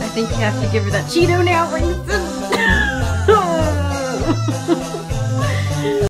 I think you have to give her that Cheeto now, Winston.